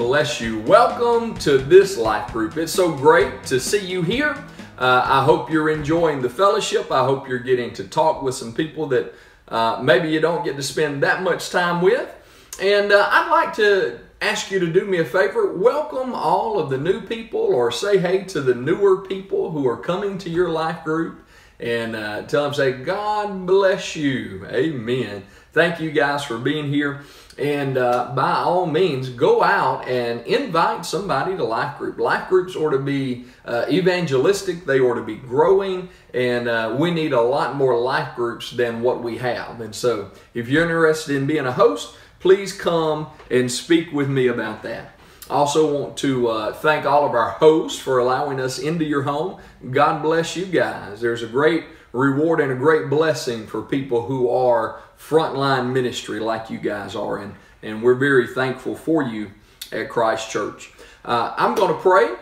bless you. Welcome to this life group. It's so great to see you here. Uh, I hope you're enjoying the fellowship. I hope you're getting to talk with some people that uh, maybe you don't get to spend that much time with. And uh, I'd like to ask you to do me a favor. Welcome all of the new people or say hey to the newer people who are coming to your life group and uh, tell them, say, God bless you. Amen. Thank you guys for being here. And uh, by all means, go out and invite somebody to life group. Life groups ought to be uh, evangelistic, they ought to be growing, and uh, we need a lot more life groups than what we have. And so, if you're interested in being a host, please come and speak with me about that. I also want to uh, thank all of our hosts for allowing us into your home. God bless you guys. There's a great reward and a great blessing for people who are frontline ministry like you guys are, and, and we're very thankful for you at Christ Church. Uh, I'm going to pray,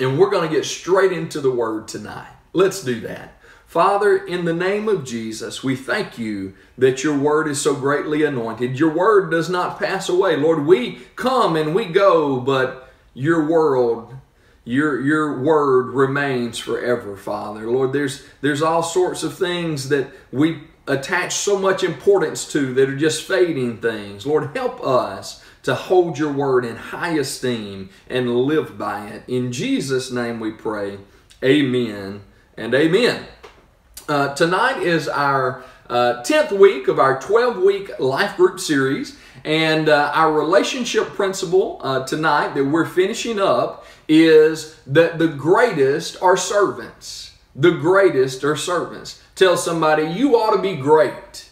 and we're going to get straight into the Word tonight. Let's do that. Father, in the name of Jesus, we thank you that your word is so greatly anointed. Your word does not pass away. Lord, we come and we go, but your world, your, your word remains forever, Father. Lord, there's, there's all sorts of things that we attach so much importance to that are just fading things. Lord, help us to hold your word in high esteem and live by it. In Jesus' name we pray. Amen and amen. Uh, tonight is our uh, 10th week of our 12 week life group series. And uh, our relationship principle uh, tonight that we're finishing up is that the greatest are servants. The greatest are servants. Tell somebody, you ought to be great.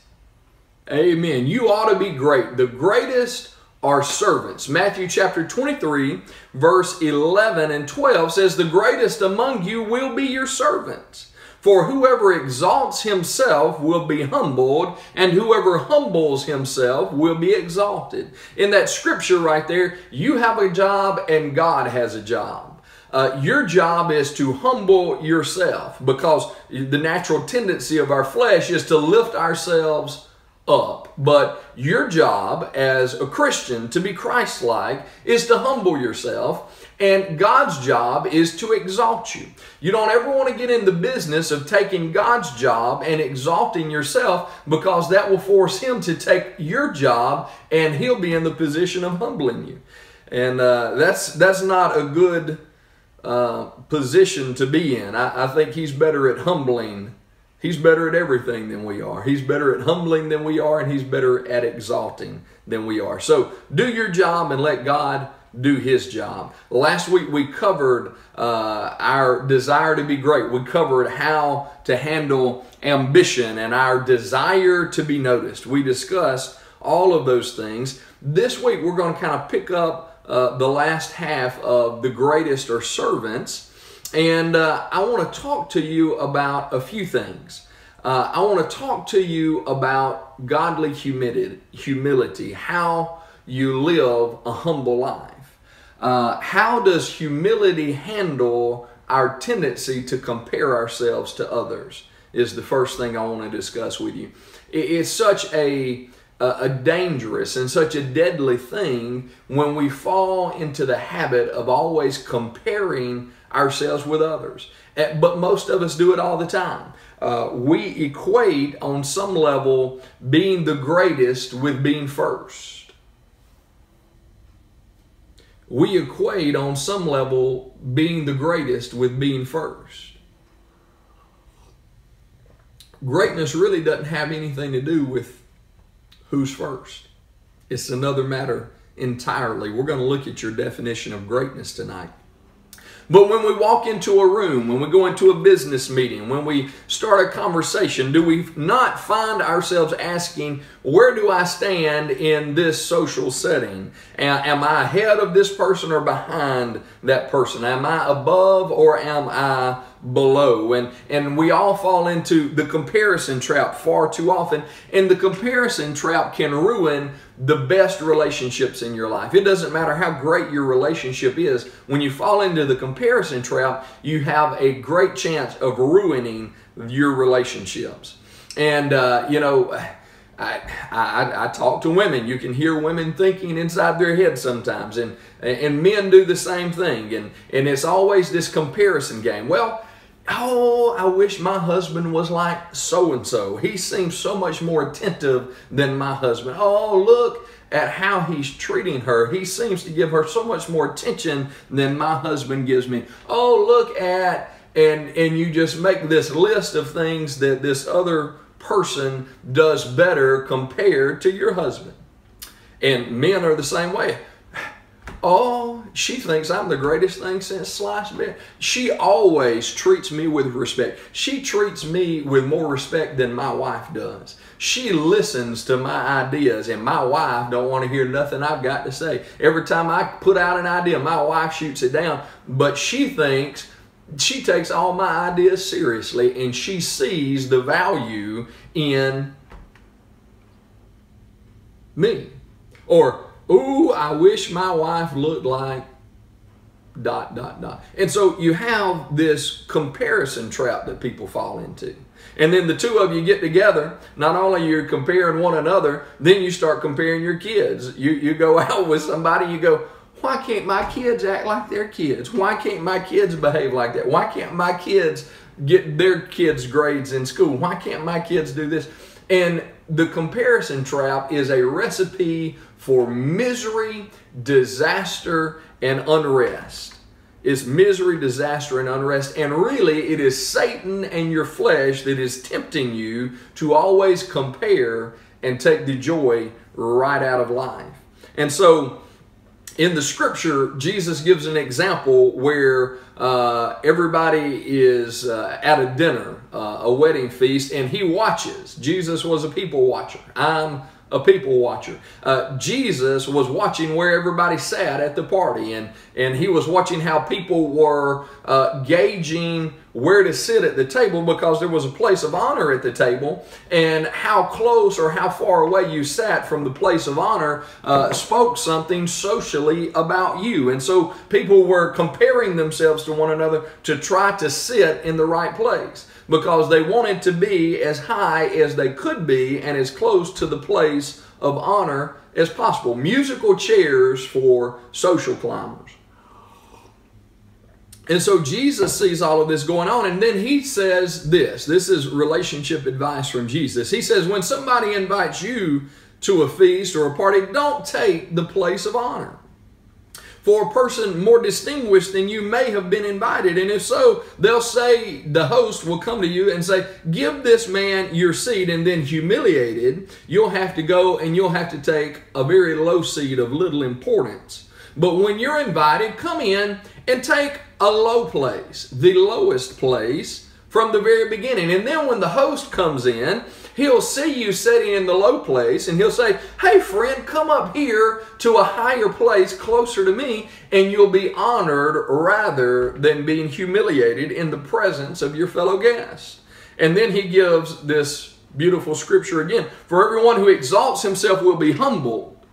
Amen. You ought to be great. The greatest are servants. Matthew chapter 23, verse 11 and 12 says, The greatest among you will be your servants. For whoever exalts himself will be humbled, and whoever humbles himself will be exalted. In that scripture right there, you have a job and God has a job. Uh, your job is to humble yourself because the natural tendency of our flesh is to lift ourselves up. But your job as a Christian to be Christ like is to humble yourself and God's job is to exalt you. You don't ever want to get in the business of taking God's job and exalting yourself because that will force Him to take your job and He'll be in the position of humbling you. And uh, that's, that's not a good uh, position to be in. I, I think He's better at humbling. He's better at everything than we are. He's better at humbling than we are, and He's better at exalting than we are. So do your job and let God do his job. Last week we covered uh, our desire to be great. We covered how to handle ambition and our desire to be noticed. We discussed all of those things. This week we're going to kind of pick up uh, the last half of the greatest are servants. And uh, I want to talk to you about a few things. Uh, I want to talk to you about godly humility, humility, how you live a humble life. Uh, how does humility handle our tendency to compare ourselves to others? Is the first thing I want to discuss with you. It's such a a dangerous and such a deadly thing when we fall into the habit of always comparing ourselves with others. But most of us do it all the time. Uh, we equate on some level being the greatest with being first we equate on some level being the greatest with being first. Greatness really doesn't have anything to do with who's first. It's another matter entirely. We're going to look at your definition of greatness tonight. But when we walk into a room, when we go into a business meeting, when we start a conversation, do we not find ourselves asking, where do I stand in this social setting? Am I ahead of this person or behind that person? Am I above or am I below? And, and we all fall into the comparison trap far too often. And the comparison trap can ruin the best relationships in your life. It doesn't matter how great your relationship is. When you fall into the comparison trap, you have a great chance of ruining your relationships. And, uh, you know, I, I, I talk to women. You can hear women thinking inside their head sometimes, and and men do the same thing. And and it's always this comparison game. Well, oh, I wish my husband was like so and so. He seems so much more attentive than my husband. Oh, look at how he's treating her. He seems to give her so much more attention than my husband gives me. Oh, look at and and you just make this list of things that this other person does better compared to your husband. And men are the same way. Oh, she thinks I'm the greatest thing since sliced bread. She always treats me with respect. She treats me with more respect than my wife does. She listens to my ideas, and my wife don't want to hear nothing I've got to say. Every time I put out an idea, my wife shoots it down. But she thinks she takes all my ideas seriously and she sees the value in me. Or, ooh, I wish my wife looked like dot, dot, dot. And so you have this comparison trap that people fall into. And then the two of you get together, not only you're comparing one another, then you start comparing your kids. You, you go out with somebody, you go, why can't my kids act like their kids? Why can't my kids behave like that? Why can't my kids get their kids' grades in school? Why can't my kids do this? And the comparison trap is a recipe for misery, disaster, and unrest. It's misery, disaster, and unrest. And really, it is Satan and your flesh that is tempting you to always compare and take the joy right out of life. And so, in the scripture, Jesus gives an example where uh, everybody is uh, at a dinner, uh, a wedding feast, and he watches. Jesus was a people watcher. I'm a people watcher. Uh, Jesus was watching where everybody sat at the party, and, and he was watching how people were uh, gauging where to sit at the table because there was a place of honor at the table, and how close or how far away you sat from the place of honor uh, spoke something socially about you. And so people were comparing themselves to one another to try to sit in the right place because they wanted to be as high as they could be and as close to the place of honor as possible. Musical chairs for social climbers. And so Jesus sees all of this going on, and then he says this this is relationship advice from Jesus. He says, When somebody invites you to a feast or a party, don't take the place of honor for a person more distinguished than you may have been invited. And if so, they'll say, the host will come to you and say, Give this man your seat. And then, humiliated, you'll have to go and you'll have to take a very low seat of little importance. But when you're invited, come in and take a low place, the lowest place from the very beginning. And then when the host comes in, He'll see you sitting in the low place and he'll say, Hey, friend, come up here to a higher place closer to me, and you'll be honored rather than being humiliated in the presence of your fellow guests. And then he gives this beautiful scripture again For everyone who exalts himself will be humbled,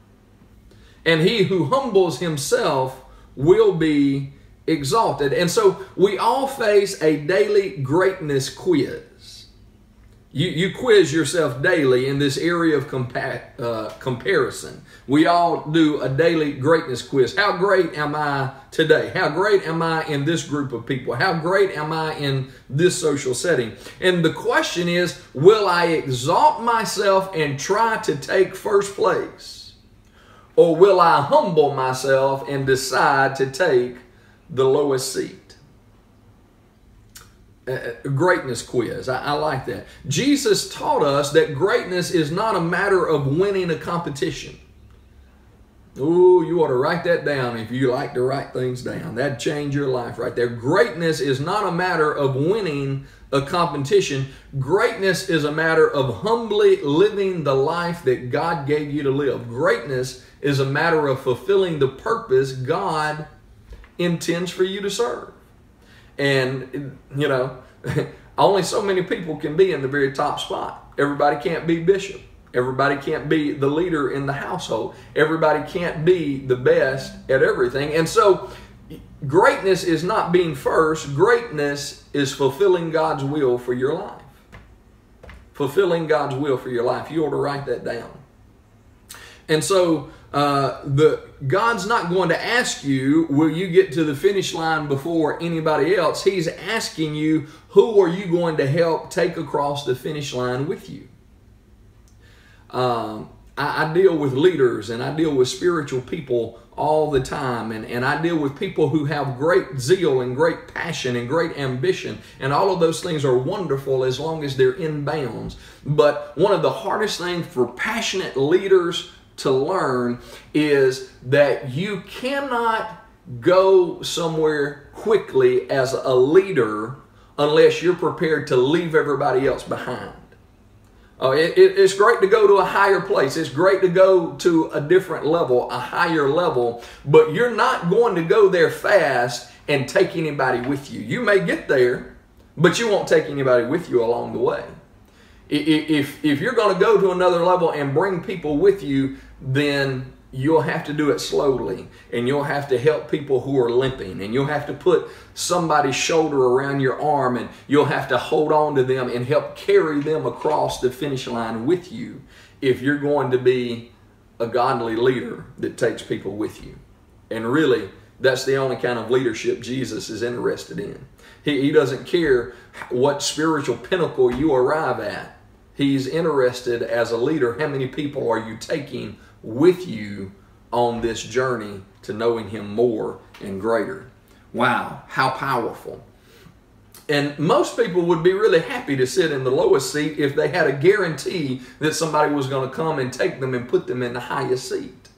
and he who humbles himself will be exalted. And so we all face a daily greatness quiz. You, you quiz yourself daily in this area of compa- uh, comparison. We all do a daily greatness quiz. How great am I today? How great am I in this group of people? How great am I in this social setting? And the question is will I exalt myself and try to take first place? Or will I humble myself and decide to take the lowest seat? Greatness quiz. I, I, like that. Jesus taught us that greatness is not a matter of winning a competition. Ooh, you ought to write that down if you like to write things down. That'd change your life right there. Greatness is not a matter of winning a competition. Greatness is a matter of humbly living the life that God gave you to live. Greatness is a matter of fulfilling the purpose God intends for you to serve. And, you know, only so many people can be in the very top spot. Everybody can't be bishop. Everybody can't be the leader in the household. Everybody can't be the best at everything. And so, greatness is not being first, greatness is fulfilling God's will for your life. fulfilling God's will for your life. You ought to write that down. And so uh, the God's not going to ask you, will you get to the finish line before anybody else? He's asking you, who are you going to help take across the finish line with you? Um, I, I deal with leaders and I deal with spiritual people all the time. And, and I deal with people who have great zeal and great passion and great ambition. And all of those things are wonderful as long as they're in bounds. But one of the hardest things for passionate leaders to learn is that you cannot go somewhere quickly as a leader unless you're prepared to leave everybody else behind. Uh, it, it, it's great to go to a higher place. It's great to go to a different level, a higher level, but you're not going to go there fast and take anybody with you. You may get there, but you won't take anybody with you along the way. If, if you're going to go to another level and bring people with you, then you'll have to do it slowly and you'll have to help people who are limping and you'll have to put somebody's shoulder around your arm and you'll have to hold on to them and help carry them across the finish line with you if you're going to be a godly leader that takes people with you. And really, that's the only kind of leadership Jesus is interested in. He, he doesn't care what spiritual pinnacle you arrive at. He's interested as a leader, how many people are you taking with you on this journey to knowing Him more and greater. Wow, how powerful. And most people would be really happy to sit in the lowest seat if they had a guarantee that somebody was going to come and take them and put them in the highest seat.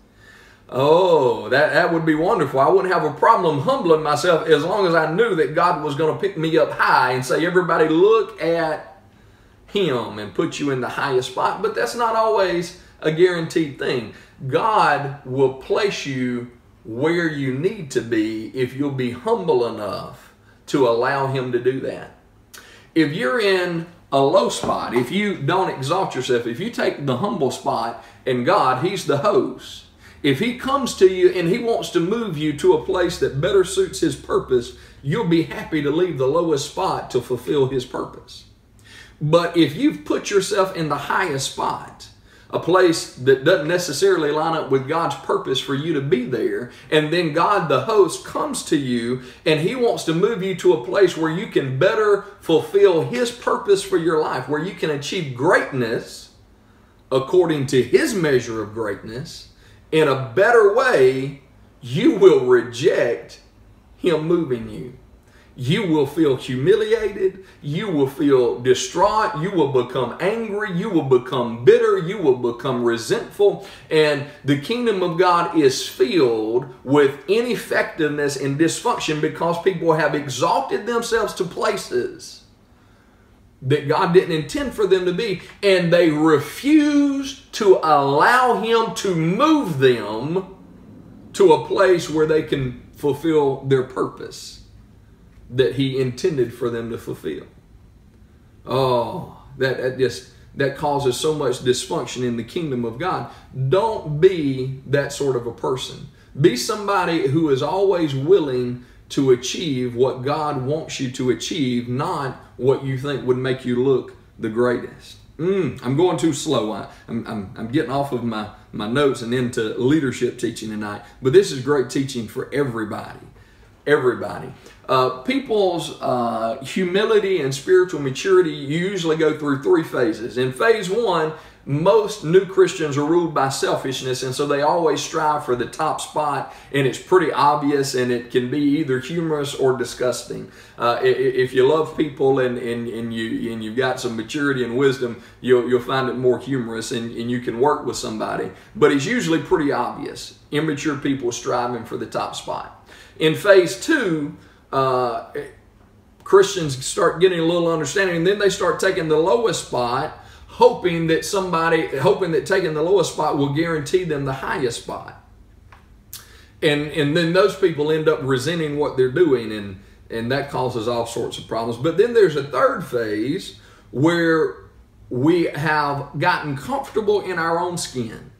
Oh, that, that would be wonderful. I wouldn't have a problem humbling myself as long as I knew that God was going to pick me up high and say, everybody look at Him and put you in the highest spot. But that's not always a guaranteed thing. God will place you where you need to be if you'll be humble enough to allow Him to do that. If you're in a low spot, if you don't exalt yourself, if you take the humble spot and God, He's the host, if He comes to you and He wants to move you to a place that better suits His purpose, you'll be happy to leave the lowest spot to fulfill His purpose. But if you've put yourself in the highest spot, a place that doesn't necessarily line up with God's purpose for you to be there. And then God, the host, comes to you and He wants to move you to a place where you can better fulfill His purpose for your life, where you can achieve greatness according to His measure of greatness in a better way. You will reject Him moving you you will feel humiliated. You will feel distraught. You will become angry. You will become bitter. You will become resentful. And the kingdom of God is filled with ineffectiveness and dysfunction because people have exalted themselves to places that God didn't intend for them to be, and they refuse to allow Him to move them to a place where they can fulfill their purpose that he intended for them to fulfill. Oh, that, that just that causes so much dysfunction in the kingdom of God. Don't be that sort of a person. Be somebody who is always willing to achieve what God wants you to achieve, not what you think would make you look the greatest. Mm, I'm going too slow. I, am I'm, I'm getting off of my, my notes and into leadership teaching tonight. But this is great teaching for everybody. Everybody. Uh, people's uh, humility and spiritual maturity usually go through three phases. In phase one, most new Christians are ruled by selfishness, and so they always strive for the top spot, and it's pretty obvious, and it can be either humorous or disgusting. Uh, if you love people and, and, and, you, and you've got some maturity and wisdom, you'll, you'll find it more humorous, and, and you can work with somebody. But it's usually pretty obvious. Immature people striving for the top spot. In phase two, uh, Christians start getting a little understanding, and then they start taking the lowest spot, hoping that somebody, hoping that taking the lowest spot will guarantee them the highest spot. And, and then those people end up resenting what they're doing, and, and that causes all sorts of problems. But then there's a third phase where we have gotten comfortable in our own skin.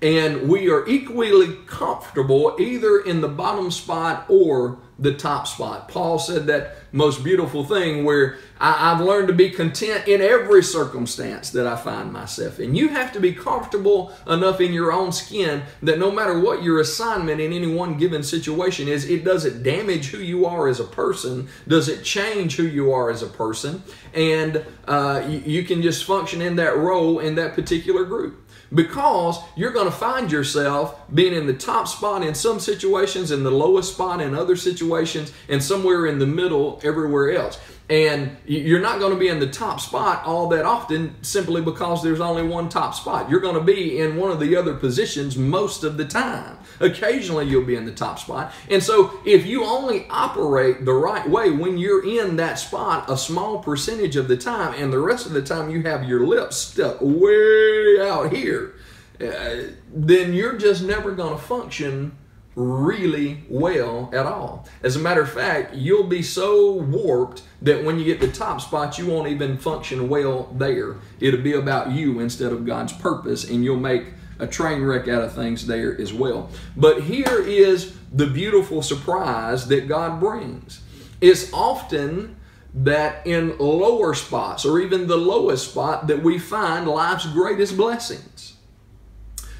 And we are equally comfortable either in the bottom spot or the top spot. Paul said that most beautiful thing where I, have learned to be content in every circumstance that I find myself in. You have to be comfortable enough in your own skin that no matter what your assignment in any one given situation is, it doesn't damage who you are as a person, does it change who you are as a person, and uh, you, you can just function in that role in that particular group because you're going to find yourself being in the top spot in some situations, in the lowest spot in other situations, and somewhere in the middle everywhere else. And you're not going to be in the top spot all that often simply because there's only one top spot. You're going to be in one of the other positions most of the time. Occasionally you'll be in the top spot. And so if you only operate the right way when you're in that spot a small percentage of the time and the rest of the time you have your lips stuck way out here, uh, then you're just never going to function really well at all. As a matter of fact, you'll be so warped that when you get the top spot, you won't even function well there. It'll be about you instead of God's purpose, and you'll make a train wreck out of things there as well. But here is the beautiful surprise that God brings. It's often that in lower spots or even the lowest spot that we find life's greatest blessings.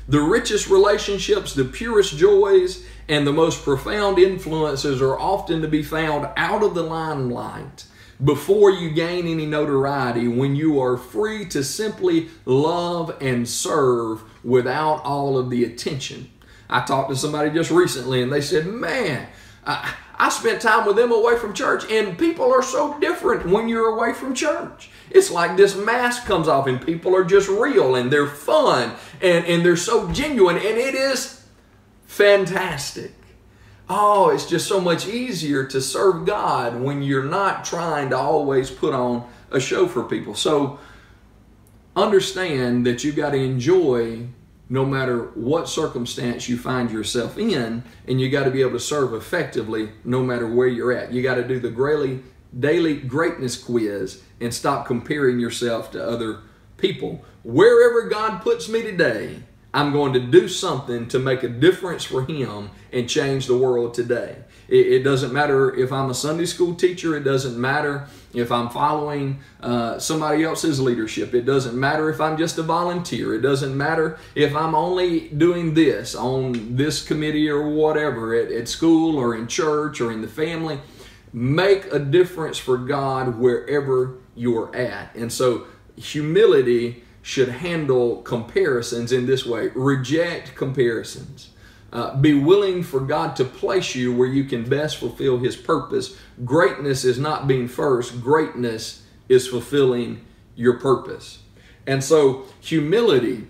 The richest relationships, the purest joys, and the most profound influences are often to be found out of the limelight before you gain any notoriety when you are free to simply love and serve without all of the attention. I talked to somebody just recently and they said, Man, I, I spent time with them away from church, and people are so different when you're away from church. It's like this mask comes off, and people are just real and they're fun and, and they're so genuine, and it is fantastic. Oh, it's just so much easier to serve God when you're not trying to always put on a show for people. So understand that you've got to enjoy no matter what circumstance you find yourself in, and you got to be able to serve effectively no matter where you're at. You got to do the daily, daily greatness quiz and stop comparing yourself to other people. Wherever God puts me today, I'm going to do something to make a difference for Him and change the world today. It, it doesn't matter if I'm a Sunday school teacher, it doesn't matter if I'm following uh, somebody else's leadership, it doesn't matter if I'm just a volunteer, it doesn't matter if I'm only doing this on this committee or whatever at, at school or in church or in the family. Make a difference for God wherever you're at. And so, humility should handle comparisons in this way reject comparisons. Uh, be willing for God to place you where you can best fulfill His purpose. Greatness is not being first, greatness is fulfilling your purpose. And so, humility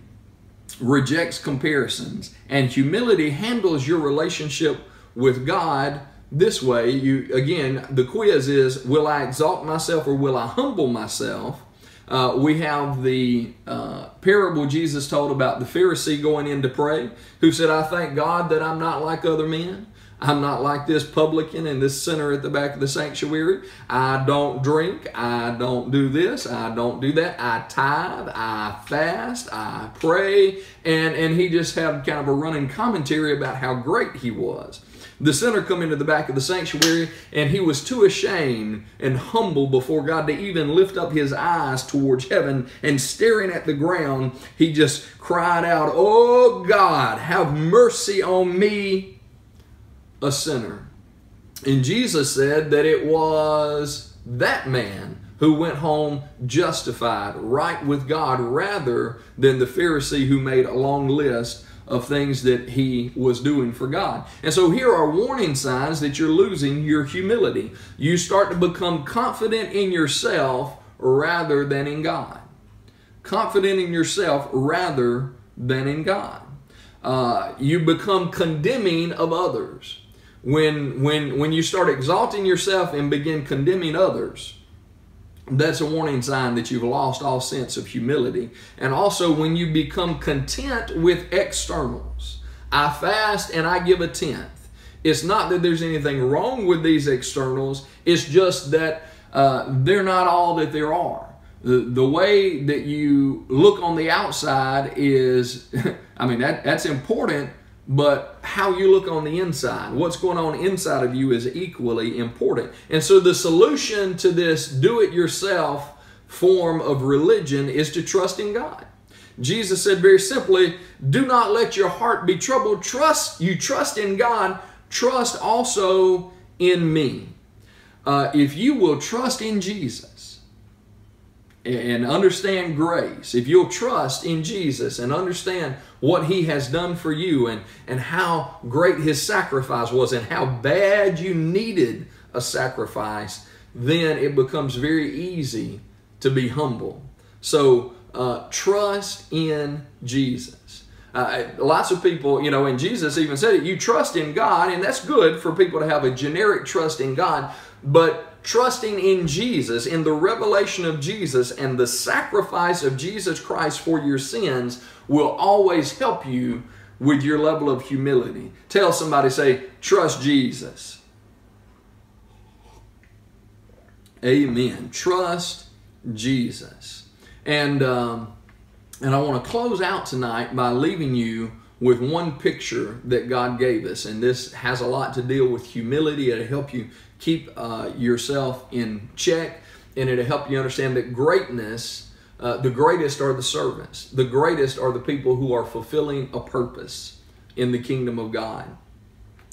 rejects comparisons, and humility handles your relationship with God this way. You again, the quiz is: Will I exalt myself or will I humble myself? Uh, we have the uh, parable Jesus told about the Pharisee going in to pray, who said, I thank God that I'm not like other men. I'm not like this publican and this sinner at the back of the sanctuary. I don't drink. I don't do this. I don't do that. I tithe. I fast. I pray. And, and he just had kind of a running commentary about how great he was. The sinner come into the back of the sanctuary, and he was too ashamed and humble before God to even lift up his eyes towards heaven and staring at the ground, he just cried out, Oh God, have mercy on me, a sinner. And Jesus said that it was that man who went home justified, right with God, rather than the Pharisee who made a long list of things that he was doing for God. And so here are warning signs that you're losing your humility. You start to become confident in yourself rather than in God. Confident in yourself rather than in God. Uh, you become condemning of others. When, when, when you start exalting yourself and begin condemning others, that's a warning sign that you've lost all sense of humility. And also, when you become content with externals, I fast and I give a tenth. It's not that there's anything wrong with these externals, it's just that uh, they're not all that there are. The, the way that you look on the outside is, I mean, that, that's important, but how you look on the inside. What's going on inside of you is equally important. And so the solution to this do it yourself form of religion is to trust in God. Jesus said very simply, do not let your heart be troubled. Trust, you trust in God, trust also in me. Uh, if you will trust in Jesus and understand grace, if you'll trust in Jesus and understand what he has done for you and, and how great his sacrifice was and how bad you needed a sacrifice, then it becomes very easy to be humble. So uh, trust in Jesus. Uh, lots of people, you know, and Jesus even said it, you trust in God, and that's good for people to have a generic trust in God, but trusting in Jesus, in the revelation of Jesus and the sacrifice of Jesus Christ for your sins will always help you with your level of humility. Tell somebody, say, trust Jesus. Amen. Trust Jesus. And um, and I want to close out tonight by leaving you with one picture that God gave us. And this has a lot to deal with humility. It'll help you keep uh, yourself in check, and it'll help you understand that greatness, uh, the greatest are the servants, the greatest are the people who are fulfilling a purpose in the kingdom of God.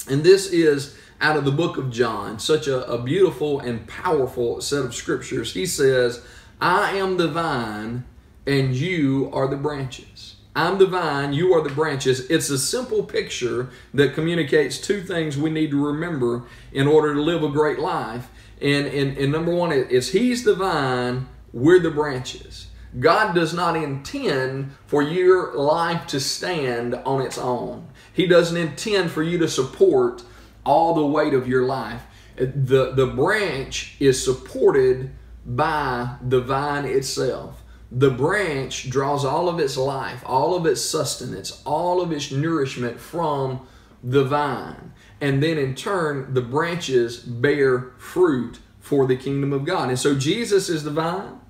And this is out of the book of John, such a, a beautiful and powerful set of scriptures. He says, I am the vine and you are the branches. I'm the vine, you are the branches. It's a simple picture that communicates two things we need to remember in order to live a great life. And, and, and number one is He's the vine, we're the branches. God does not intend for your life to stand on its own. He doesn't intend for you to support all the weight of your life. Uh, the, the branch is supported by the vine itself the branch draws all of its life, all of its sustenance, all of its nourishment from the vine. And then in turn, the branches bear fruit for the kingdom of God. And so Jesus is the vine.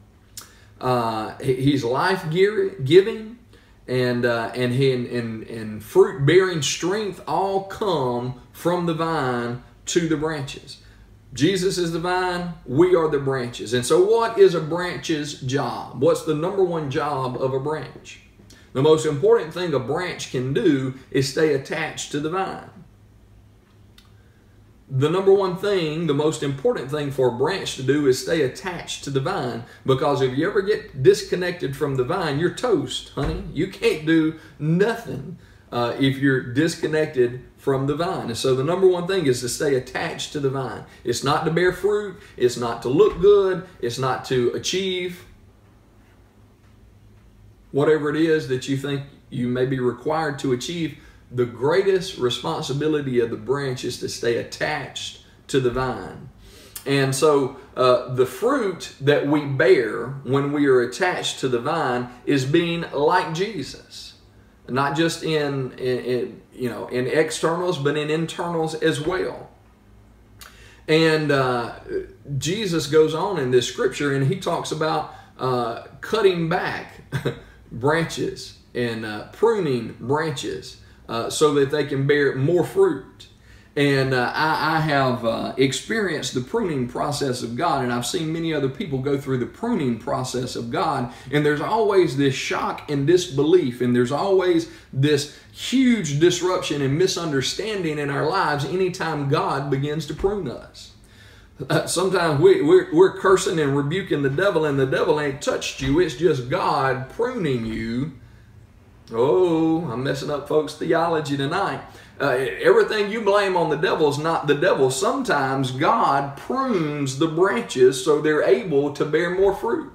Uh, he's life giving and uh, and, he, and, and fruit bearing strength all come from the vine to the branches. Jesus is the vine, we are the branches. And so, what is a branch's job? What's the number one job of a branch? The most important thing a branch can do is stay attached to the vine. The number one thing, the most important thing for a branch to do is stay attached to the vine because if you ever get disconnected from the vine, you're toast, honey. You can't do nothing uh, if you're disconnected from the vine. And so the number one thing is to stay attached to the vine. It's not to bear fruit, it's not to look good, it's not to achieve whatever it is that you think you may be required to achieve. The greatest responsibility of the branch is to stay attached to the vine. And so uh, the fruit that we bear when we are attached to the vine is being like Jesus not just in, in, in, you know in externals but in internals as well. And uh, jesus goes on in this scripture and he talks about uh, cutting back branches and uh, pruning branches uh, so that they can bear more fruit and uh, I, I, have uh, experienced the pruning process of God, and I've seen many other people go through the pruning process of God. And there's always this shock and disbelief, and there's always this huge disruption and misunderstanding in our lives anytime God begins to prune us. Uh, sometimes we, we're, we're cursing and rebuking the devil, and the devil ain't touched you. It's just God pruning you. Oh, I'm messing up folks' theology tonight. Uh, everything you blame on the devil is not the devil. Sometimes God prunes the branches so they're able to bear more fruit.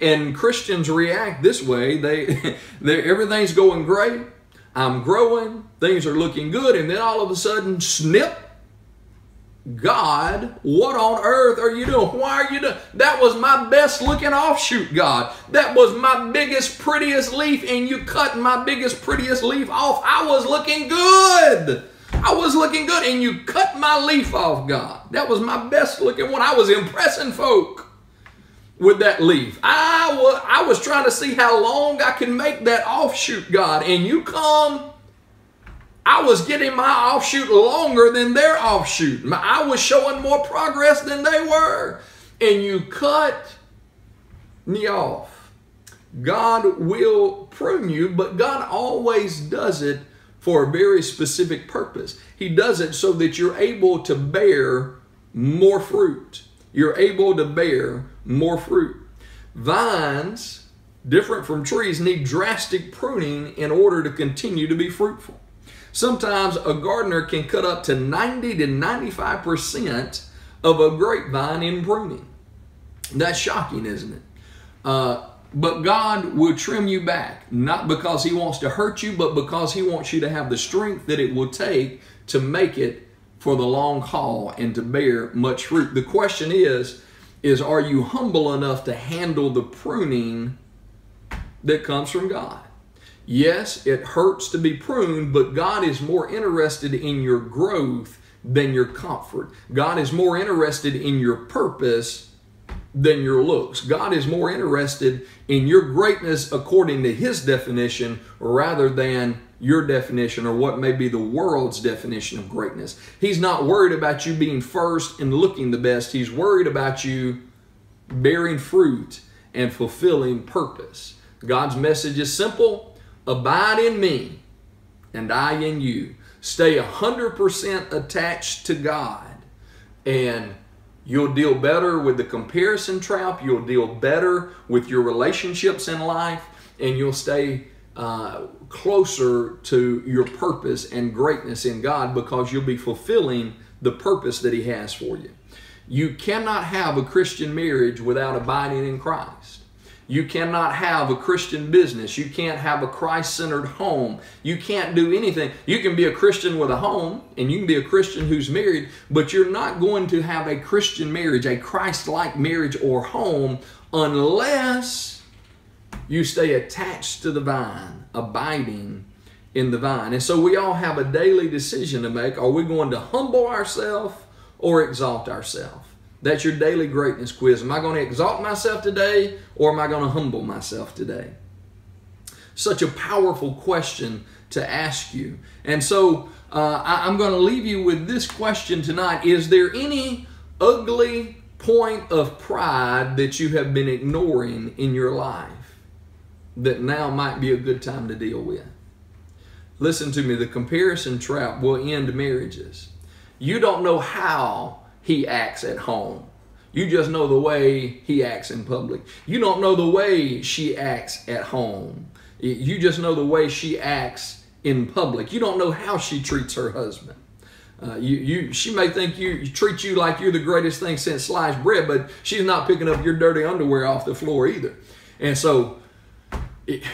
And Christians react this way. They, everything's going great. I'm growing. Things are looking good. And then all of a sudden, snip, God, what on earth are you doing? Why are you doing? That was my best looking offshoot, God. That was my biggest, prettiest leaf, and you cut my biggest, prettiest leaf off. I was looking good. I was looking good, and you cut my leaf off, God. That was my best looking one. I was impressing folk with that leaf. I was, I was trying to see how long I can make that offshoot, God, and you come I was getting my offshoot longer than their offshoot. I was showing more progress than they were. And you cut me off. God will prune you, but God always does it for a very specific purpose. He does it so that you're able to bear more fruit. You're able to bear more fruit. Vines, different from trees, need drastic pruning in order to continue to be fruitful. Sometimes a gardener can cut up to 90 to 95% of a grapevine in pruning. That's shocking, isn't it? Uh, but God will trim you back, not because He wants to hurt you, but because He wants you to have the strength that it will take to make it for the long haul and to bear much fruit. The question is, is are you humble enough to handle the pruning that comes from God? Yes, it hurts to be pruned, but God is more interested in your growth than your comfort. God is more interested in your purpose than your looks. God is more interested in your greatness according to His definition rather than your definition or what may be the world's definition of greatness. He's not worried about you being first and looking the best. He's worried about you bearing fruit and fulfilling purpose. God's message is simple Abide in me, and I in you. Stay 100% attached to God, and you'll deal better with the comparison trap. You'll deal better with your relationships in life, and you'll stay uh, closer to your purpose and greatness in God because you'll be fulfilling the purpose that He has for you. You cannot have a Christian marriage without abiding in Christ. You cannot have a Christian business. You can't have a Christ centered home. You can't do anything. You can be a Christian with a home and you can be a Christian who's married, but you're not going to have a Christian marriage, a Christ like marriage or home, unless you stay attached to the vine, abiding in the vine. And so we all have a daily decision to make. Are we going to humble ourselves or exalt ourselves? That's your daily greatness quiz. Am I going to exalt myself today or am I going to humble myself today? Such a powerful question to ask you. And so uh, I, I'm going to leave you with this question tonight Is there any ugly point of pride that you have been ignoring in your life that now might be a good time to deal with? Listen to me, the comparison trap will end marriages. You don't know how he acts at home. You just know the way he acts in public. You don't know the way she acts at home. You just know the way she acts in public. You don't know how she treats her husband. Uh, you, you, she may think you, treat you like you're the greatest thing since sliced bread, but she's not picking up your dirty underwear off the floor either. And so, it,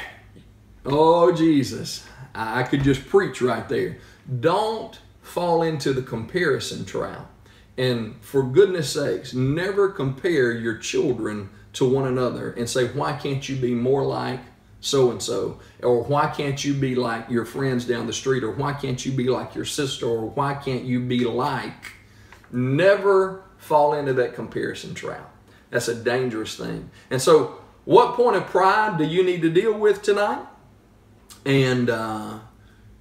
oh Jesus, I could just preach right there. Don't fall into the comparison trap and for goodness sakes, never compare your children to one another and say, why can't you be more like so and so? Or why can't you be like your friends down the street? Or why can't you be like your sister? Or why can't you be like? Never fall into that comparison trap. That's a dangerous thing. And so, what point of pride do you need to deal with tonight? And, uh,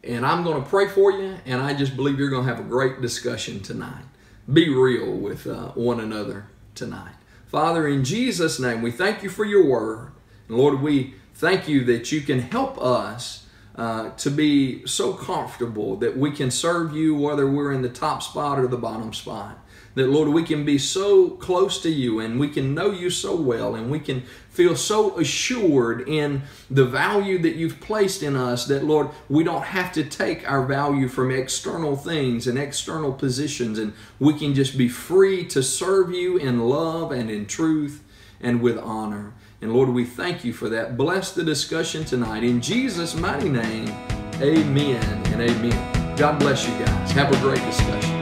and I'm going to pray for you, and I just believe you're going to have a great discussion tonight be real with uh, one another tonight. Father, in Jesus' name, we thank you for your word. And Lord, we thank you that you can help us uh, to be so comfortable that we can serve you whether we're in the top spot or the bottom spot. That, Lord, we can be so close to you and we can know you so well and we can feel so assured in the value that you've placed in us that, Lord, we don't have to take our value from external things and external positions and we can just be free to serve you in love and in truth and with honor. And Lord, we thank you for that. Bless the discussion tonight. In Jesus' mighty name, amen and amen. God bless you guys. Have a great discussion.